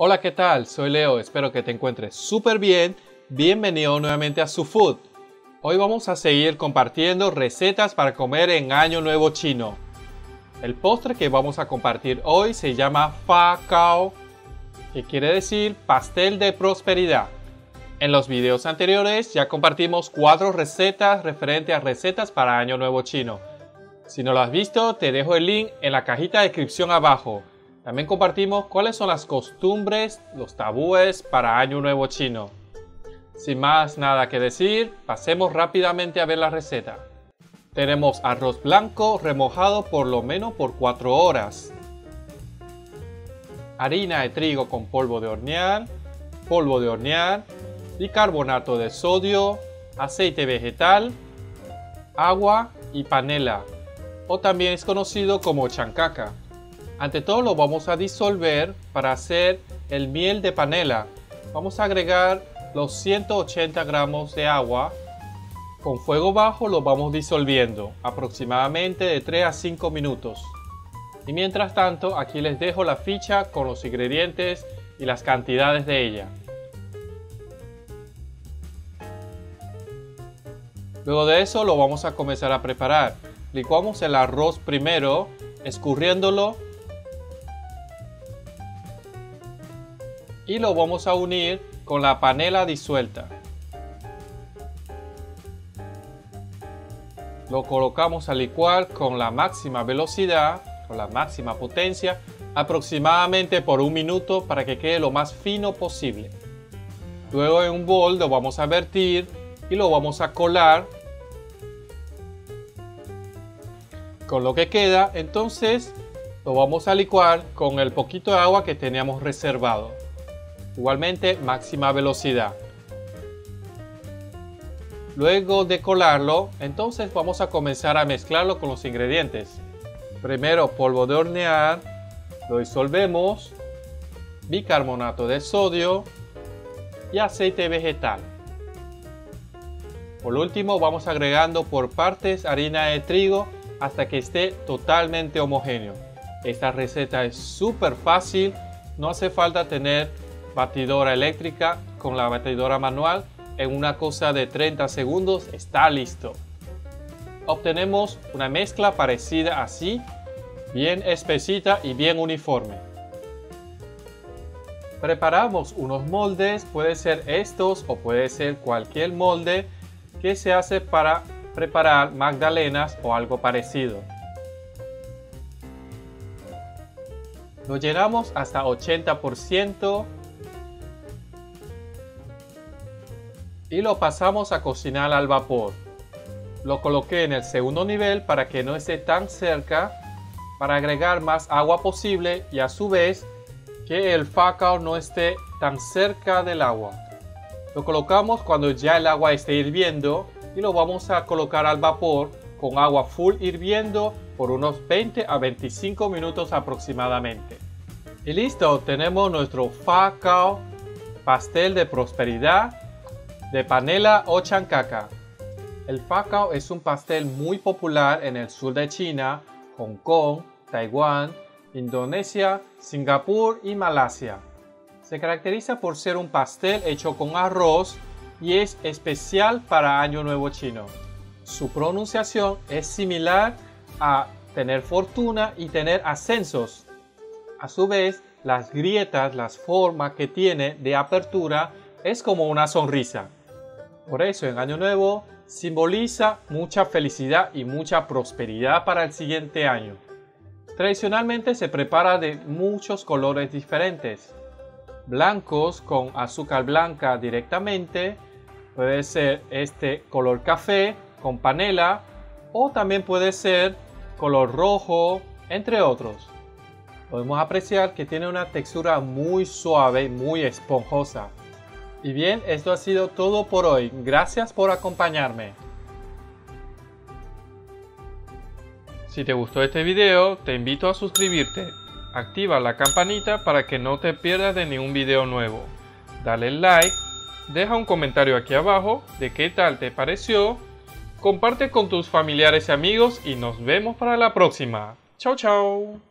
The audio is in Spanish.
Hola, ¿qué tal? Soy Leo, espero que te encuentres súper bien. Bienvenido nuevamente a Su Food. Hoy vamos a seguir compartiendo recetas para comer en Año Nuevo Chino. El postre que vamos a compartir hoy se llama Fa Cao, que quiere decir pastel de prosperidad. En los videos anteriores ya compartimos cuatro recetas referentes a recetas para Año Nuevo Chino. Si no lo has visto, te dejo el link en la cajita de descripción abajo. También compartimos cuáles son las costumbres, los tabúes para Año Nuevo Chino. Sin más nada que decir, pasemos rápidamente a ver la receta. Tenemos arroz blanco remojado por lo menos por 4 horas. Harina de trigo con polvo de hornear, polvo de hornear, bicarbonato de sodio, aceite vegetal, agua y panela, o también es conocido como chancaca. Ante todo lo vamos a disolver para hacer el miel de panela. Vamos a agregar los 180 gramos de agua. Con fuego bajo lo vamos disolviendo aproximadamente de 3 a 5 minutos. Y mientras tanto aquí les dejo la ficha con los ingredientes y las cantidades de ella. Luego de eso lo vamos a comenzar a preparar. Licuamos el arroz primero, escurriéndolo y lo vamos a unir con la panela disuelta. Lo colocamos a licuar con la máxima velocidad, con la máxima potencia, aproximadamente por un minuto para que quede lo más fino posible. Luego en un bol lo vamos a vertir y lo vamos a colar con lo que queda. Entonces lo vamos a licuar con el poquito de agua que teníamos reservado. Igualmente máxima velocidad. Luego de colarlo, entonces vamos a comenzar a mezclarlo con los ingredientes. Primero polvo de hornear, lo disolvemos, bicarbonato de sodio y aceite vegetal. Por último vamos agregando por partes harina de trigo hasta que esté totalmente homogéneo. Esta receta es súper fácil, no hace falta tener batidora eléctrica con la batidora manual en una cosa de 30 segundos está listo. Obtenemos una mezcla parecida así, bien espesita y bien uniforme. Preparamos unos moldes, puede ser estos o puede ser cualquier molde que se hace para preparar magdalenas o algo parecido. Lo llenamos hasta 80% y lo pasamos a cocinar al vapor. Lo coloqué en el segundo nivel para que no esté tan cerca para agregar más agua posible y a su vez que el facao no esté tan cerca del agua. Lo colocamos cuando ya el agua esté hirviendo y lo vamos a colocar al vapor con agua full hirviendo por unos 20 a 25 minutos aproximadamente. Y listo, tenemos nuestro facao pastel de prosperidad de panela o chancaca. El facao es un pastel muy popular en el sur de China, Hong Kong, Taiwán, Indonesia, Singapur y Malasia. Se caracteriza por ser un pastel hecho con arroz y es especial para Año Nuevo Chino. Su pronunciación es similar a tener fortuna y tener ascensos. A su vez, las grietas, las formas que tiene de apertura es como una sonrisa. Por eso en Año Nuevo simboliza mucha felicidad y mucha prosperidad para el siguiente año. Tradicionalmente se prepara de muchos colores diferentes. Blancos con azúcar blanca directamente, puede ser este color café con panela o también puede ser color rojo, entre otros. Podemos apreciar que tiene una textura muy suave muy esponjosa. Y bien, esto ha sido todo por hoy. Gracias por acompañarme. Si te gustó este video, te invito a suscribirte. Activa la campanita para que no te pierdas de ningún video nuevo. Dale like, deja un comentario aquí abajo de qué tal te pareció. Comparte con tus familiares y amigos y nos vemos para la próxima. Chao, chao.